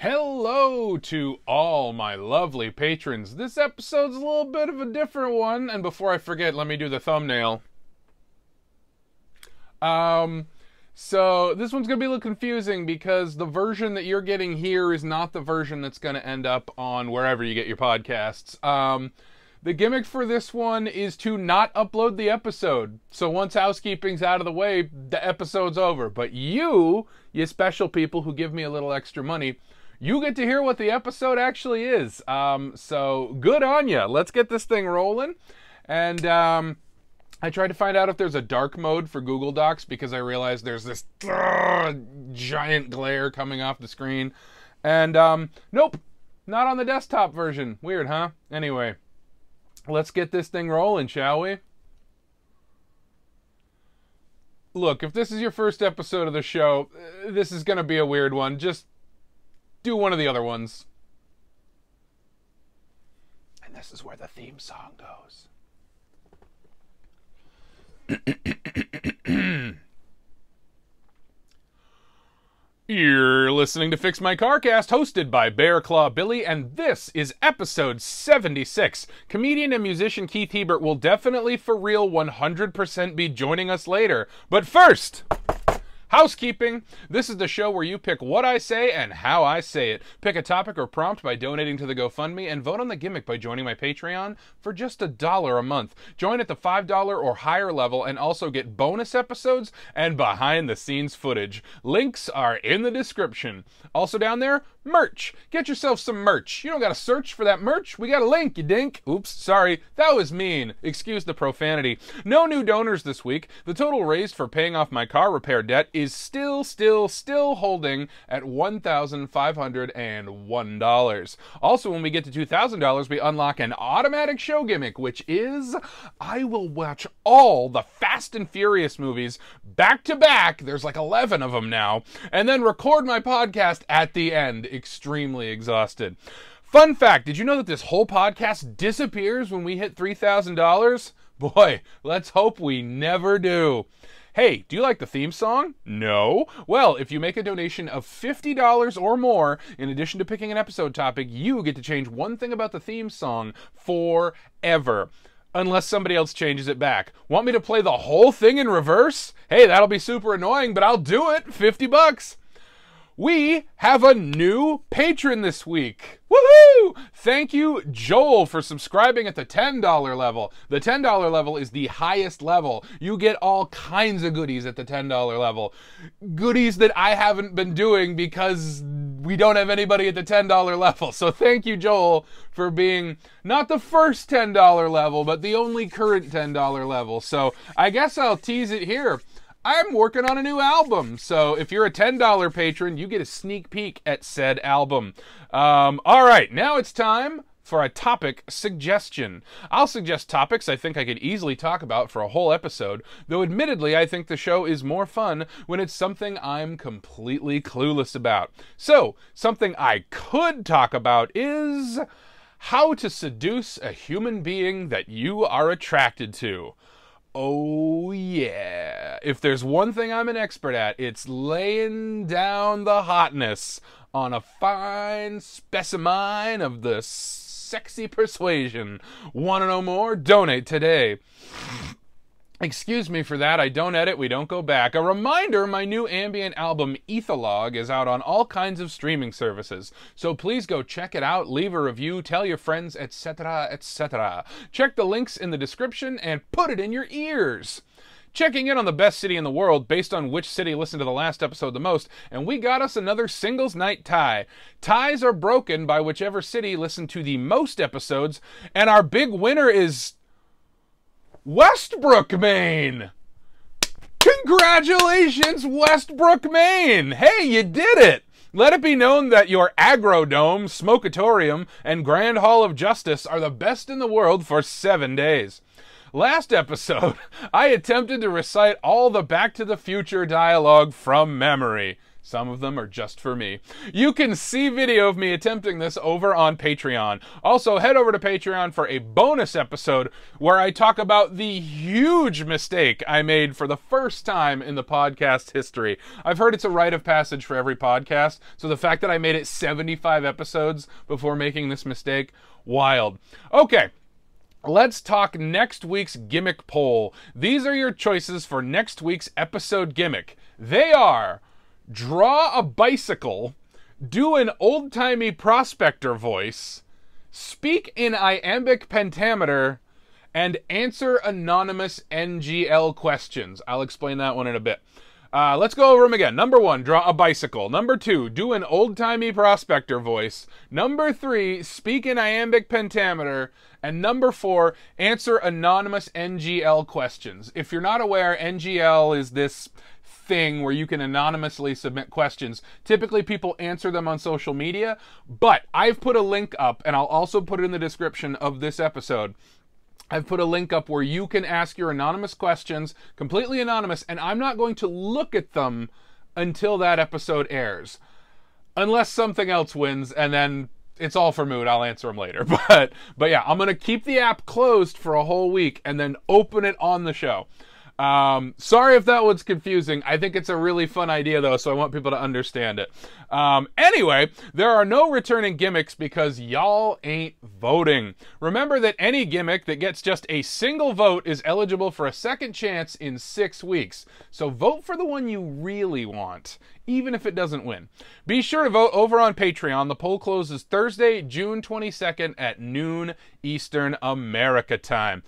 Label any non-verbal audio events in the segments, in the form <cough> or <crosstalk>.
Hello to all my lovely patrons. This episode's a little bit of a different one, and before I forget, let me do the thumbnail. Um, so this one's gonna be a little confusing because the version that you're getting here is not the version that's gonna end up on wherever you get your podcasts. Um, the gimmick for this one is to not upload the episode. So once housekeeping's out of the way, the episode's over. But you, you special people who give me a little extra money, you get to hear what the episode actually is. Um, so good on you. Let's get this thing rolling. And um, I tried to find out if there's a dark mode for Google Docs because I realized there's this uh, giant glare coming off the screen. And um, nope, not on the desktop version. Weird, huh? Anyway, let's get this thing rolling, shall we? Look, if this is your first episode of the show, uh, this is going to be a weird one. Just do one of the other ones. And this is where the theme song goes. You're listening to Fix My Carcast, hosted by Bear Claw Billie, and this is episode 76. Comedian and musician Keith Hebert will definitely, for real, 100% be joining us later. But first, Housekeeping. This is the show where you pick what I say and how I say it. Pick a topic or prompt by donating to the GoFundMe and vote on the gimmick by joining my Patreon for just a dollar a month. Join at the $5 or higher level and also get bonus episodes and behind the scenes footage. Links are in the description. Also down there, merch. Get yourself some merch. You don't got to search for that merch. We got a link, you dink. Oops, sorry. That was mean. Excuse the profanity. No new donors this week. The total raised for paying off my car repair debt is still, still, still holding at $1,501. Also, when we get to $2,000, we unlock an automatic show gimmick, which is I will watch all the Fast and Furious movies back to back. There's like 11 of them now. And then record my podcast at the end, extremely exhausted. Fun fact did you know that this whole podcast disappears when we hit $3,000? Boy, let's hope we never do. Hey, do you like the theme song? No? Well, if you make a donation of $50 or more, in addition to picking an episode topic, you get to change one thing about the theme song forever. Unless somebody else changes it back. Want me to play the whole thing in reverse? Hey, that'll be super annoying, but I'll do it. 50 bucks. We have a new patron this week. Woohoo! Thank you, Joel, for subscribing at the $10 level. The $10 level is the highest level. You get all kinds of goodies at the $10 level. Goodies that I haven't been doing because we don't have anybody at the $10 level. So thank you, Joel, for being not the first $10 level, but the only current $10 level. So I guess I'll tease it here. I'm working on a new album. So if you're a $10 patron, you get a sneak peek at said album. Um, all right, now it's time for a topic suggestion. I'll suggest topics I think I could easily talk about for a whole episode, though admittedly I think the show is more fun when it's something I'm completely clueless about. So, something I could talk about is how to seduce a human being that you are attracted to. Oh, yeah. If there's one thing I'm an expert at, it's laying down the hotness on a fine specimen of the sexy persuasion. Want to know more? Donate today. Excuse me for that. I don't edit, we don't go back. A reminder my new ambient album, Etholog, is out on all kinds of streaming services. So please go check it out, leave a review, tell your friends, etc., etc. Check the links in the description and put it in your ears. Checking in on the best city in the world based on which city listened to the last episode the most, and we got us another singles night tie. Ties are broken by whichever city listened to the most episodes, and our big winner is Westbrook, Maine. Congratulations, Westbrook, Maine. Hey, you did it. Let it be known that your Agrodome, Smokatorium, and Grand Hall of Justice are the best in the world for seven days. Last episode, <laughs> I attempted to recite all the Back to the Future dialogue from memory. Some of them are just for me. You can see video of me attempting this over on Patreon. Also, head over to Patreon for a bonus episode where I talk about the huge mistake I made for the first time in the podcast history. I've heard it's a rite of passage for every podcast, so the fact that I made it 75 episodes before making this mistake, wild. Okay. Let's talk next week's gimmick poll. These are your choices for next week's episode gimmick. They are draw a bicycle, do an old timey prospector voice, speak in iambic pentameter, and answer anonymous NGL questions. I'll explain that one in a bit. Uh, let's go over them again. Number one, draw a bicycle. Number two, do an old timey prospector voice. Number three, speak in iambic pentameter. And number four, answer anonymous NGL questions. If you're not aware, NGL is this thing where you can anonymously submit questions. Typically, people answer them on social media, but I've put a link up, and I'll also put it in the description of this episode. I've put a link up where you can ask your anonymous questions, completely anonymous, and I'm not going to look at them until that episode airs. Unless something else wins, and then it's all for mood. I'll answer them later. <laughs> But but yeah, I'm gonna keep the app closed for a whole week and then open it on the show. Um, sorry if that was confusing. I think it's a really fun idea though, so I want people to understand it. Um, anyway, there are no returning gimmicks because y'all ain't voting. Remember that any gimmick that gets just a single vote is eligible for a second chance in six weeks. So vote for the one you really want, even if it doesn't win. Be sure to vote over on Patreon. The poll closes Thursday, June 22nd at noon Eastern America time.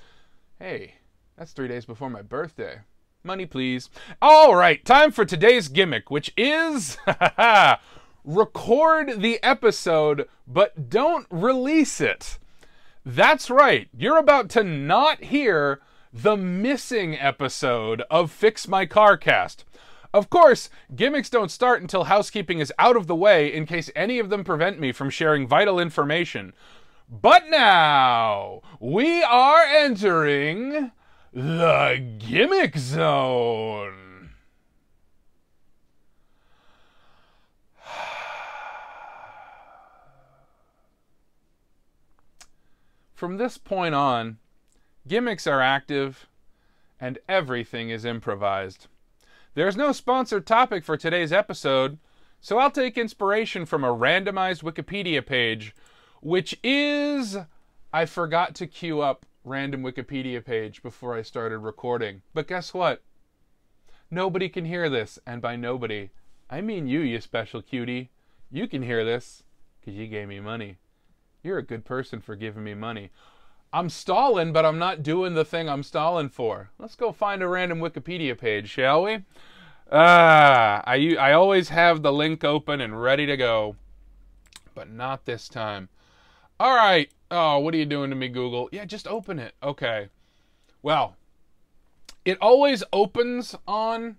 Hey, that's three days before my birthday. Money, please. All right, time for today's gimmick, which is <laughs> record the episode, but don't release it. That's right, you're about to not hear the missing episode of Fix My Car Cast. Of course, gimmicks don't start until housekeeping is out of the way in case any of them prevent me from sharing vital information. But now, we are entering the Gimmick Zone. From this point on, gimmicks are active and everything is improvised. There's no sponsored topic for today's episode, so I'll take inspiration from a randomized Wikipedia page, which is. I forgot to queue up random Wikipedia page before I started recording. But guess what? Nobody can hear this, and by nobody, I mean you, you special cutie. You can hear this because you gave me money. You're a good person for giving me money. I'm stalling, but I'm not doing the thing I'm stalling for. Let's go find a random Wikipedia page, shall we? Ah, I I always have the link open and ready to go, but not this time. All right. Oh, what are you doing to me, Google? Yeah, just open it. Okay. Well, it always opens on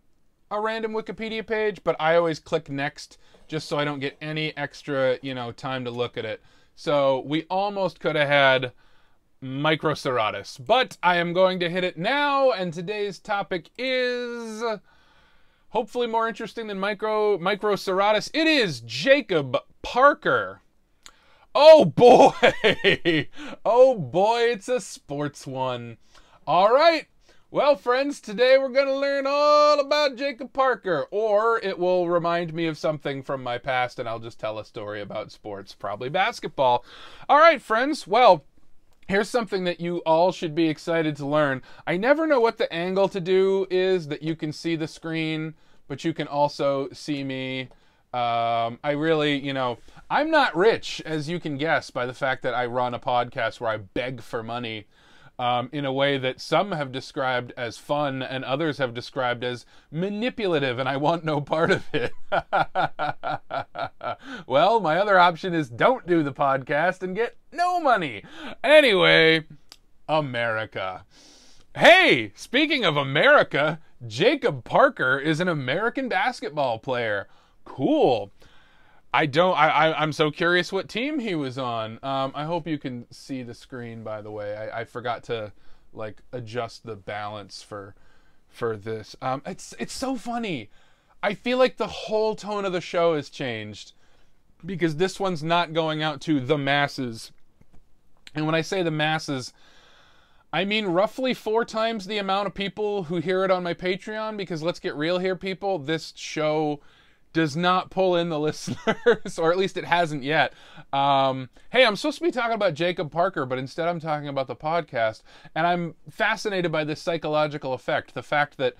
a random Wikipedia page, but I always click next just so I don't get any extra, you know, time to look at it. So we almost could have had Microceratus, but I am going to hit it now, and today's topic is hopefully more interesting than Micro Microceratus. It is Jacob Parker. Oh boy! <laughs> oh boy, it's a sports one. All right. Well, friends, today we're going to learn all about Jacob Parker, or it will remind me of something from my past and I'll just tell a story about sports, probably basketball. All right, friends. Well, Here's something that you all should be excited to learn. I never know what the angle to do is that you can see the screen, but you can also see me. Um, I really, you know, I'm not rich, as you can guess by the fact that I run a podcast where I beg for money um, in a way that some have described as fun and others have described as manipulative, and I want no part of it. <laughs> well, my other option is don't do the podcast and get no money. Anyway, America. Hey, speaking of America, Jacob Parker is an American basketball player cool. I don't. I, I am so curious what team he was on. Um, I hope you can see the screen. By the way, I, I forgot to like adjust the balance for for this. Um, it's it's so funny. I feel like the whole tone of the show has changed because this one's not going out to the masses. And when I say the masses, I mean roughly four times the amount of people who hear it on my Patreon because let's get real here, people. This show does not pull in the listeners, <laughs> or at least it hasn't yet. Um, hey, I'm supposed to be talking about Jacob Parker, but instead I'm talking about the podcast. And I'm fascinated by this psychological effect the fact that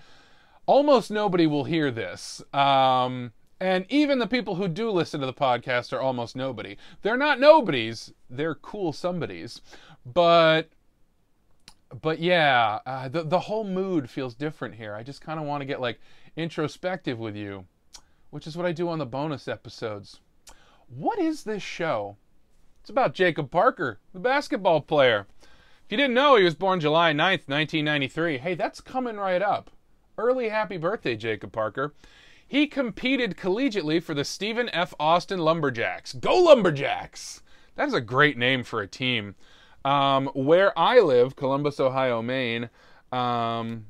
almost nobody will hear this. Um, and even the people who do listen to the podcast are almost nobody. They're not nobodies, they're cool somebodies. But but yeah, uh, the the whole mood feels different here. I just kind of want to get like introspective with you which is what I do on the bonus episodes. What is this show? It's about Jacob Parker, the basketball player. If you didn't know, he was born July 9th, 1993. Hey, that's coming right up. Early happy birthday, Jacob Parker. He competed collegiately for the Stephen F. Austin Lumberjacks. Go Lumberjacks! That is a great name for a team. Um, where I live, Columbus, Ohio, Maine, um,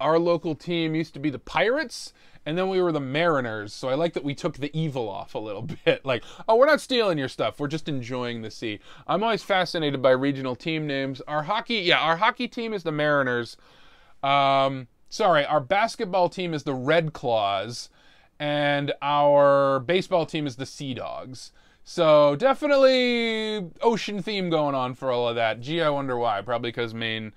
our local team used to be the Pirates, and then we were the Mariners. So I like that we took the evil off a little <laughs> bit. Like, oh, we're not stealing your stuff. We're just enjoying the sea. I'm always fascinated by regional team names. Our hockey, yeah, our hockey team is the Mariners. Um, sorry, our basketball team is the Red Claws, and our baseball team is the Sea Dogs. So definitely ocean theme going on for all of that. Gee, I wonder why. Probably because Maine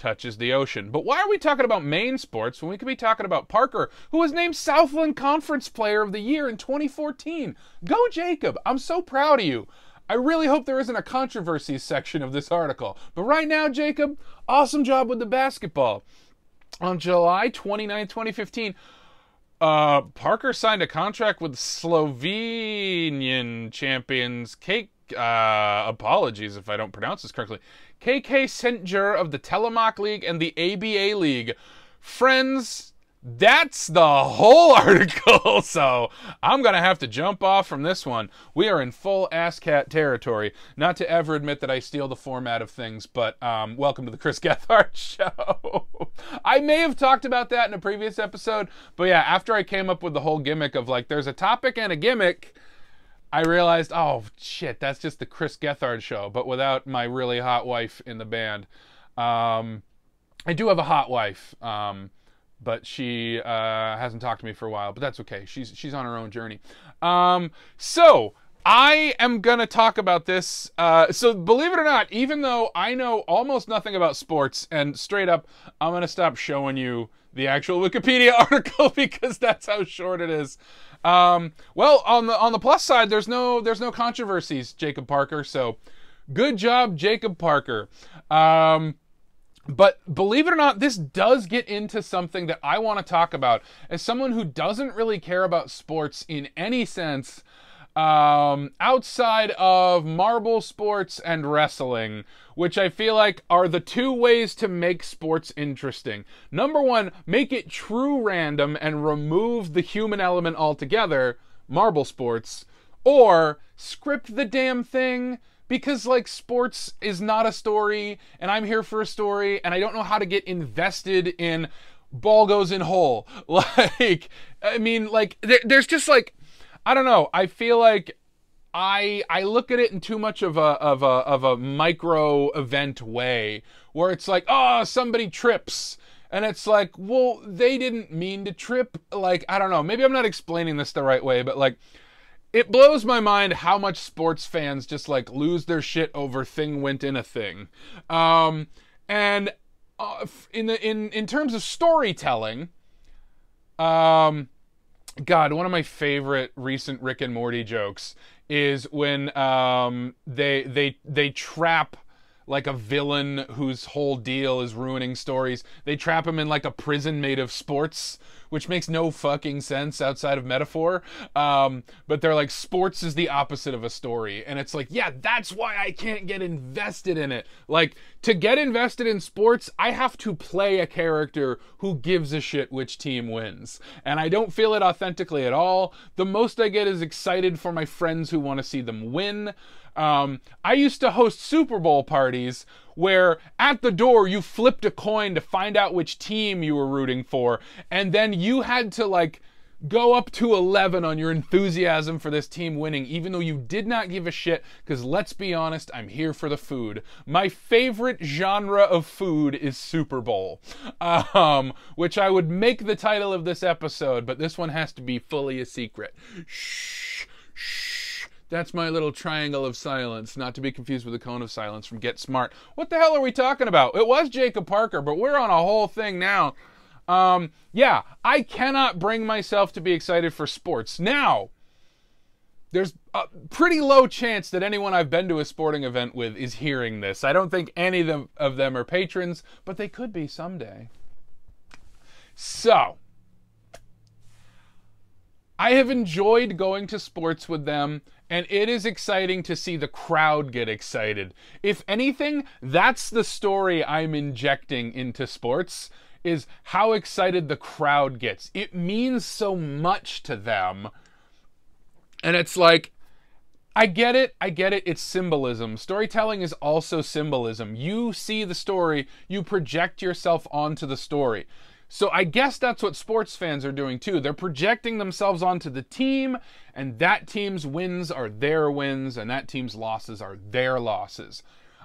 touches the ocean. But why are we talking about Maine sports when we could be talking about Parker, who was named Southland Conference Player of the Year in 2014? Go, Jacob! I'm so proud of you. I really hope there isn't a controversy section of this article. But right now, Jacob, awesome job with the basketball. On July 29, 2015, uh, Parker signed a contract with Slovenian champions Cake. Uh, apologies if I don't pronounce this correctly. KK Sentjer of the Telemach League and the ABA League. Friends, that's the whole <laughs> article. So I'm going to have to jump off from this one. We are in full AssCat territory. Not to ever admit that I steal the format of things, but um, welcome to the Chris <laughs> Gethard Show. I may have talked about that in a previous episode, but yeah, after I came up with the whole gimmick of like, there's a topic and a gimmick I realized, oh shit, that's just the Chris Gethard show, but without my really hot wife in the band. Um, I do have a hot wife, um, but she uh, hasn't talked to me for a while. But that's okay. She's she's on her own journey. Um, so I am gonna talk about this. Uh, so believe it or not, even though I know almost nothing about sports, and straight up, I'm gonna stop showing you the actual Wikipedia <laughs> article because that's how short it is. Um, well, on the on the plus side, there's no there's no controversies, Jacob Parker. So, good job, Jacob Parker. Um, but believe it or not, this does get into something that I want to talk about. As someone who doesn't really care about sports in any sense, um, outside of marble sports and wrestling, which I feel like are the two ways to make sports interesting. Number one, make it true random and remove the human element altogether, marble sports, or script the damn thing because like sports is not a story and I'm here for a story and I don't know how to get invested in ball goes in hole. <laughs> Like, I mean, like, there, there's just like, I don't know. I feel like I I look at it in too much of a of a of a micro event way where it's like, oh, somebody trips. And it's like, well, they didn't mean to trip. Like, I don't know. Maybe I'm not explaining this the right way, but like it blows my mind how much sports fans just like lose their shit over thing went in a thing. Um and uh, in the in in terms of storytelling, um God, one of my favorite recent Rick and Morty jokes is when um, they they they trap like a villain whose whole deal is ruining stories. They trap him in like a prison made of sports which makes no fucking sense outside of metaphor. Um, but they're like, sports is the opposite of a story. And it's like, yeah, that's why I can't get invested in it. Like, to get invested in sports, I have to play a character who gives a shit which team wins. And I don't feel it authentically at all. The most I get is excited for my friends who want to see them win. Um, I used to host Super Bowl parties where at the door you flipped a coin to find out which team you were rooting for, and then you had to like Go up to 11 on your enthusiasm for this team winning, even though you did not give a shit, because let's be honest, I'm here for the food. My favorite genre of food is Super Bowl, um, which I would make the title of this episode, but this one has to be fully a secret. Shh, shh. That's my little triangle of silence, not to be confused with the cone of silence from Get Smart. What the hell are we talking about? It was Jacob Parker, but we're on a whole thing now um, yeah, I cannot bring myself to be excited for sports. Now, there's a pretty low chance that anyone I've been to a sporting event with is hearing this. I don't think any of them, of them are patrons, but they could be someday. So, I have enjoyed going to sports with them, and it is exciting to see the crowd get excited. If anything, that's the story I'm injecting into sports is how excited the crowd gets. It means so much to them. And it's like, I get it. I get it. It's symbolism. Storytelling is also symbolism. You see the story, you project yourself onto the story. So I guess that's what sports fans are doing too. They're projecting themselves onto the team, and that team's wins are their wins, and that team's losses are their losses.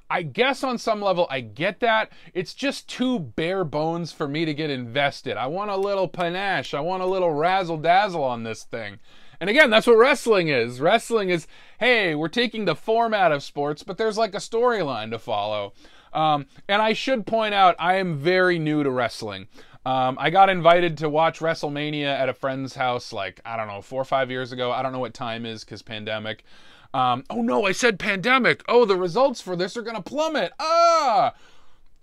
I guess on some level I get that. It's just too bare bones for me to get invested. I want a little panache. I want a little razzle dazzle on this thing. And again, that's what wrestling is. Wrestling is, hey, we're taking the format of sports, but there's like a storyline to follow. Um, and I should point out, I am very new to wrestling. Um, I got invited to watch WrestleMania at a friend's house, like, I don't know, four or five years ago. I don't know what time is because pandemic. Um, oh no, I said pandemic. Oh, the results for this are going to plummet. Ah!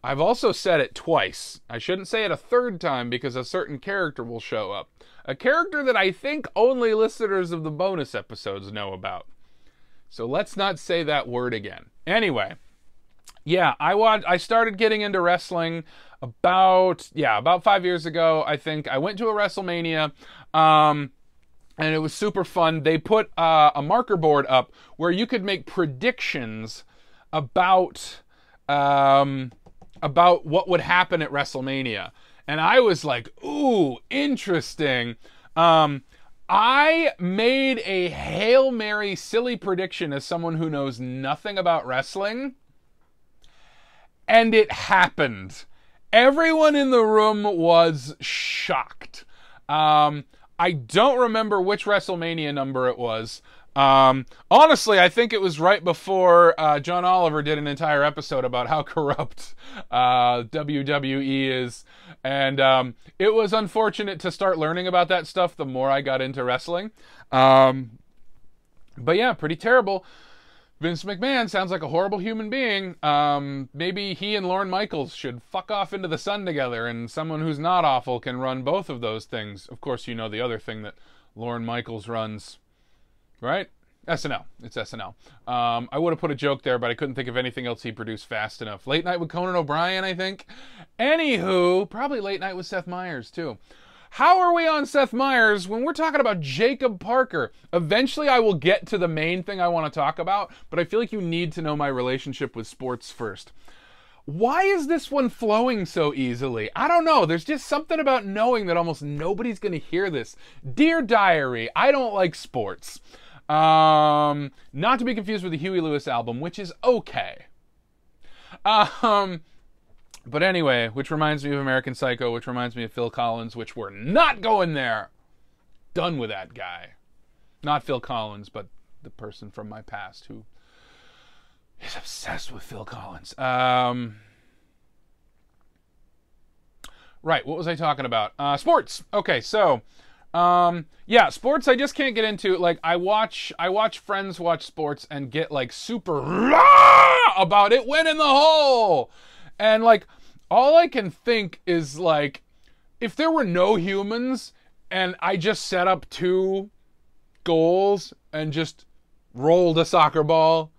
I've also said it twice. I shouldn't say it a third time because a certain character will show up. A character that I think only listeners of the bonus episodes know about. So let's not say that word again. Anyway, yeah, I watched, I started getting into wrestling about yeah, about 5 years ago, I think. I went to a WrestleMania. Um, and it was super fun. They put uh, a marker board up where you could make predictions about um, about what would happen at WrestleMania, and I was like, "Ooh, interesting." Um, I made a hail mary silly prediction as someone who knows nothing about wrestling, and it happened. Everyone in the room was shocked. Um, I don't remember which WrestleMania number it was. Um, honestly, I think it was right before uh, John Oliver did an entire episode about how <laughs> corrupt uh, WWE is. And um, it was unfortunate to start learning about that stuff the more I got into wrestling. Um, but yeah, pretty terrible. Vince McMahon sounds like a horrible human being. Um, maybe he and Lorne Michaels should fuck off into the sun together, and someone who's not awful can run both of those things. Of course, you know the other thing that Lorne Michaels runs, right? SNL. It's SNL. Um, I would have put a joke there, but I couldn't think of anything else he produced fast enough. Late Night with Conan O'Brien, I think. Anywho, probably Late Night with Seth Meyers, too. How are we on Seth Meyers when we're talking about Jacob Parker? Eventually, I will get to the main thing I want to talk about, but I feel like you need to know my relationship with sports first. Why is this one flowing so easily? I don't know. There's just something about knowing that almost nobody's going to hear this. Dear Diary, I don't like sports. Um, not to be confused with the Huey Lewis album, which is okay. Um, but anyway, which reminds me of American Psycho, which reminds me of Phil Collins, which we're not going there. Done with that guy. Not Phil Collins, but the person from my past who is obsessed with Phil Collins. Um, right, what was I talking about? Uh, sports. Okay, so um, yeah, sports I just can't get into. Like I watch I watch friends watch sports and get like super about it went in the hole. And like, all I can think is like, if there were no humans and I just set up two goals and just rolled a soccer ball,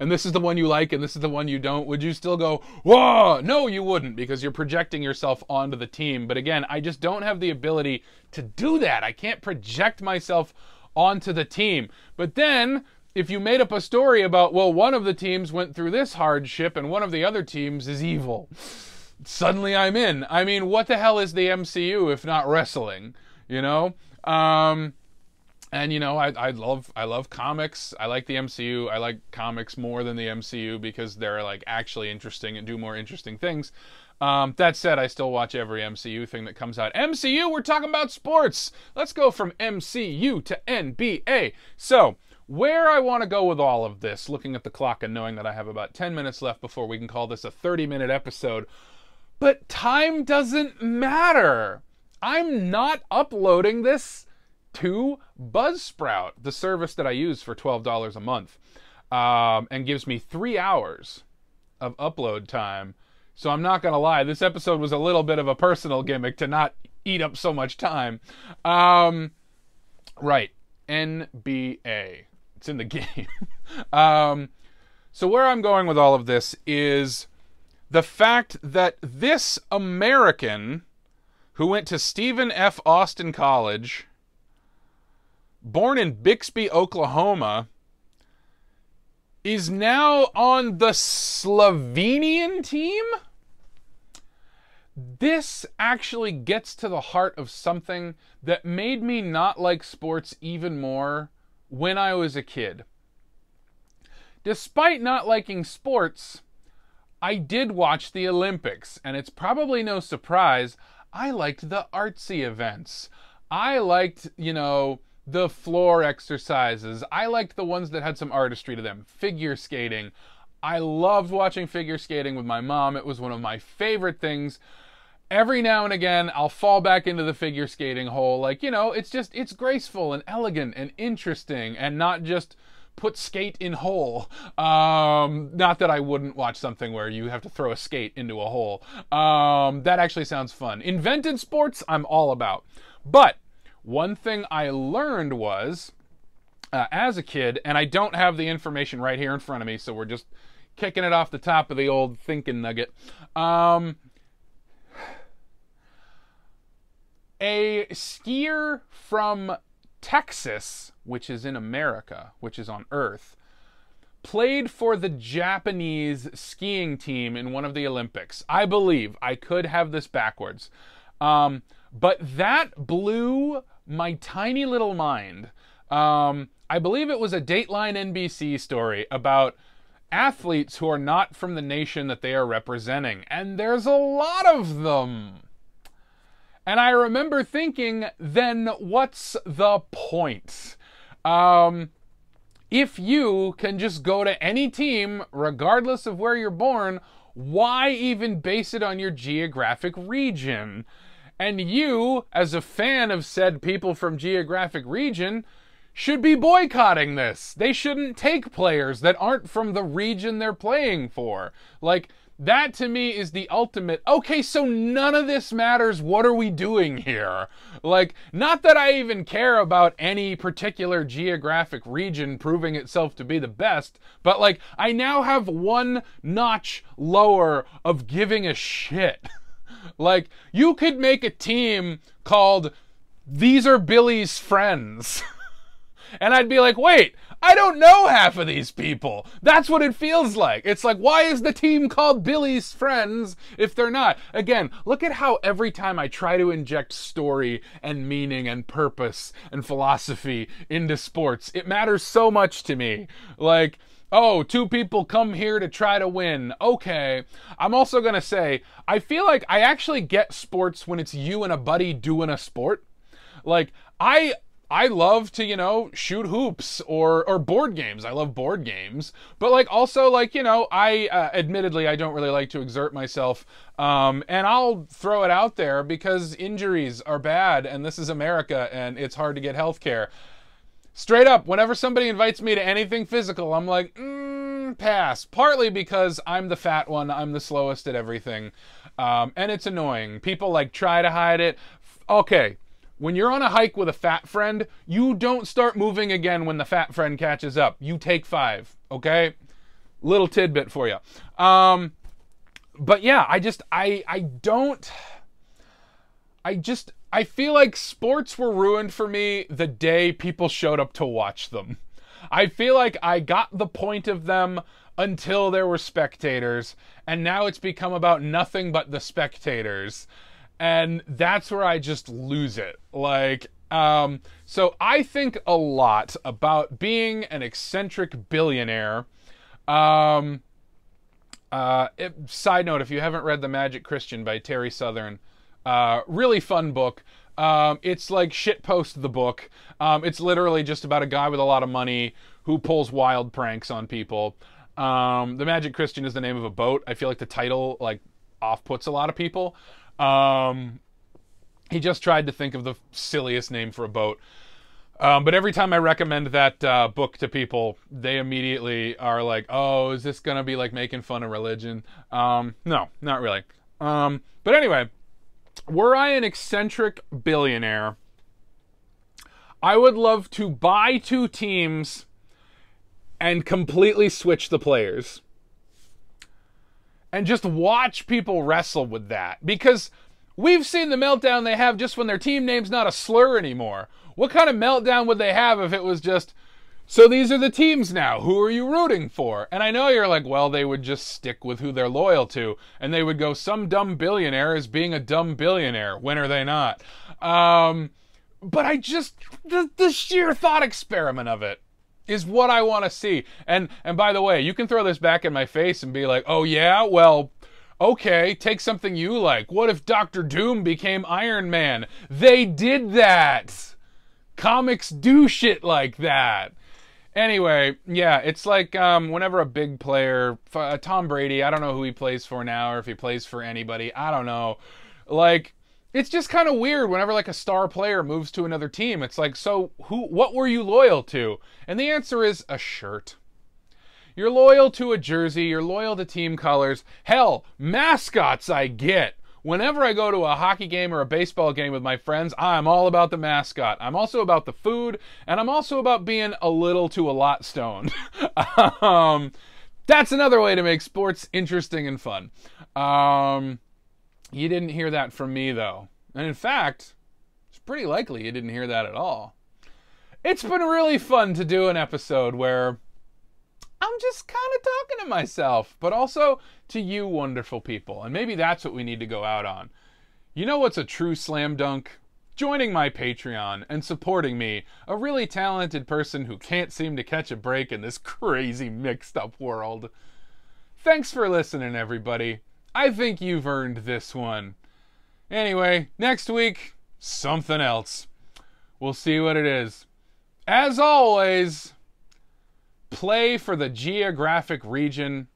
and this is the one you like and this is the one you don't, would you still go, whoa? No, you wouldn't because you're projecting yourself onto the team. But again, I just don't have the ability to do that. I can't project myself onto the team. But then if you made up a story about, well, one of the teams went through this hardship and one of the other teams is evil, suddenly I'm in. I mean, what the hell is the MCU if not wrestling? You know? Um, and you know, I, I love I love comics. I like the MCU. I like comics more than the MCU because they're like actually interesting and do more interesting things. Um, that said, I still watch every MCU thing that comes out. MCU, we're talking about sports. Let's go from MCU to NBA. So, where I want to go with all of this, looking at the clock and knowing that I have about 10 minutes left before we can call this a 30 minute episode, but time doesn't matter. I'm not uploading this to Buzzsprout, the service that I use for $12 a month, um, and gives me three hours of upload time. So I'm not going to lie, this episode was a little bit of a personal gimmick to not eat up so much time. Um, right, NBA. It's in the <laughs> game. um, so, where I'm going with all of this is the fact that this American who went to Stephen F. Austin College born in Bixby, Oklahoma, is now on the Slovenian team? This actually gets to the heart of something that made me not like sports even more when I was a kid. Despite not liking sports, I did watch the Olympics, and it's probably no surprise I liked the artsy events. I liked, you know, the floor exercises. I liked the ones that had some artistry to them. Figure skating. I loved watching figure skating with my mom. It was one of my favorite things. Every now and again, I'll fall back into the figure skating hole. Like, you know, it's just, it's graceful and elegant and interesting and not just put skate in hole. Um, not that I wouldn't watch something where you have to throw a skate into a hole. Um, that actually sounds fun. Invented sports, I'm all about. But one thing I learned was, uh, as a kid, and I don't have the information right here in front of me, so we're just kicking it off the top of the old thinking nugget. Um, a skier from Texas, which is in America, which is on Earth, played for the Japanese skiing team in one of the Olympics. I believe I could have this backwards. Um, but that blew my tiny little mind. Um, I believe it was a Dateline NBC story about athletes who are not from the nation that they are representing. And there's a lot of them. And I remember thinking, then what's the point? Um, if you can just go to any team, regardless of where you're born, why even base it on your geographic region? And you, as a fan of said people from geographic region, should be boycotting this. They shouldn't take players that aren't from the region they're playing for. Like, that to me is the ultimate. Okay, so none of this matters. What are we doing here? Like, not that I even care about any particular geographic region proving itself to be the best, but like, I now have one notch lower of giving a shit. <laughs> Like, you could make a team called These Are Billie's Friends. <laughs> and I'd be like, wait, I don't know half of these people. That's what it feels like. It's like, why is the team called Billie's Friends if they're not? Again, look at how every time I try to inject story and meaning and purpose and philosophy into sports, it matters so much to me. Like, Oh, two people come here to try to win. Okay. I'm also going to say, I feel like I actually get sports when it's you and a buddy doing a sport. Like, I I love to, you know, shoot hoops or or board games. I love board games, but like also like you know, I uh, admittedly I don't really like to exert myself, um, and I'll throw it out there because injuries are bad, and this is America, and it's hard to get health care. Straight up, whenever somebody invites me to anything physical, I'm like, mm, pass. Partly because I'm the fat one, I'm the slowest at everything, um, and it's annoying. People like try to hide it. Okay, when you're on a hike with a fat friend, you don't start moving again when the fat friend catches up. You take five, okay? Little tidbit for you. Um, but yeah, I just, I, I don't, I just, I feel like sports were ruined for me the day people showed up to watch them. I feel like I got the point of them until there were spectators, and now it's become about nothing but the spectators. And that's where I just lose it. Like, Um, so I think a lot about being an eccentric billionaire. Um, uh, it, side note: If you haven't read *The Magic Christian* by Terry Southern, uh, really fun book. Um, it's like shitpost the book. Um, it's literally just about a guy with a lot of money who pulls wild pranks on people. Um, the Magic Christian is the name of a boat. I feel like the title like off puts a lot of people. Um, he just tried to think of the silliest name for a boat. Um, but every time I recommend that uh, book to people, they immediately are like, "Oh, is this gonna be like making fun of religion?" Um, no, not really. Um, but anyway, were I an eccentric billionaire, I would love to buy two teams and completely switch the players. And just watch people wrestle with that. Because we've seen the meltdown they have just when their team name's not a slur anymore. What kind of meltdown would they have if it was just, so these are the teams now. Who are you rooting for? And I know you're like, well, they would just stick with who they're loyal to. And they would go, some dumb billionaire is being a dumb billionaire. When are they not? Um, but I just, the, the sheer thought experiment of it is what I want to see. And and by the way, you can throw this back in my face and be like, "Oh yeah, well, okay, take something you like. What if Doctor Doom became Iron Man? They did that. Comics do shit like that." Anyway, yeah, it's like um, whenever a big player, uh, Tom Brady, I don't know who he plays for now or if he plays for anybody, I don't know. Like it's just kind of weird whenever like a star player moves to another team. It's like, so who what were you loyal to? And the answer is a shirt. You're loyal to a jersey, you're loyal to team colors. Hell, mascots I get. Whenever I go to a hockey game or a baseball game with my friends, I'm all about the mascot. I'm also about the food, and I'm also about being a little to a lot stoned. <laughs> um, that's another way to make sports interesting and fun. Um, you didn't hear that from me, though. And in fact, it's pretty likely you didn't hear that at all. It's been really fun to do an episode where I'm just kind of talking to myself, but also to you, wonderful people. And maybe that's what we need to go out on. You know what's a true slam dunk? Joining my Patreon and supporting me, a really talented person who can't seem to catch a break in this <laughs> crazy mixed up world. Thanks for listening, everybody. I think you've earned this one. Anyway, next week, something else. We'll see what it is. As always, play for the geographic region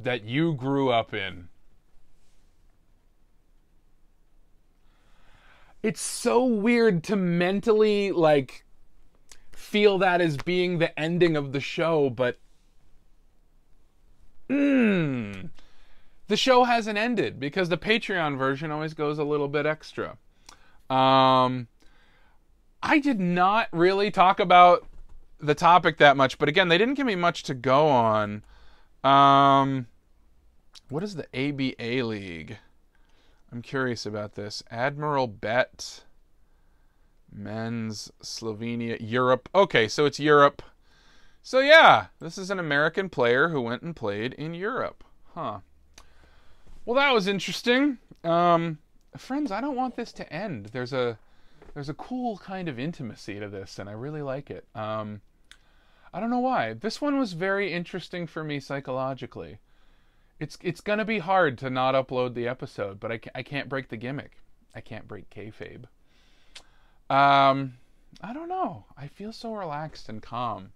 that you grew up in. It's so weird to mentally like feel that as being the ending of the show, but mmm the show hasn't ended because the Patreon version always goes a little bit extra. Um, I did not really talk about the topic that much, but again, they didn't give me much to go on. Um, what is the ABA League? I'm curious about this. Admiral Bet, men's Slovenia, Europe. Okay, so it's Europe. So yeah, this is an American player who went and played in Europe. Huh. Well, that was interesting. Um, friends, I don't want this to end. There's a there's a cool kind of intimacy to this, and I really like it. Um, I don't know why. This one was very interesting for me psychologically. It's it's gonna be hard to not upload the episode, but I, I can't break the gimmick. I can't break kayfabe. Um, I don't know. I feel so relaxed and calm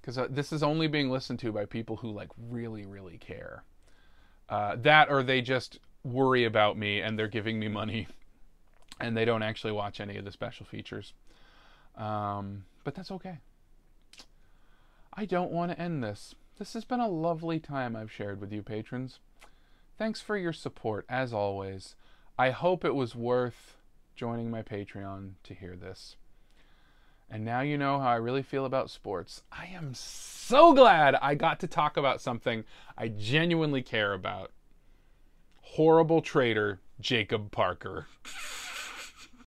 because uh, this is only being listened to by people who like really really care. Uh, that or they just worry about me and they're giving me money <laughs> and they don't actually watch any of the special features. Um, but that's okay. I don't want to end this. This has been a lovely time I've shared with you, patrons. Thanks for your support, as always. I hope it was worth joining my Patreon to hear this. And now you know how I really feel about sports. I am so glad I got to talk about something I genuinely care about. Horrible traitor, Jacob Parker. <laughs>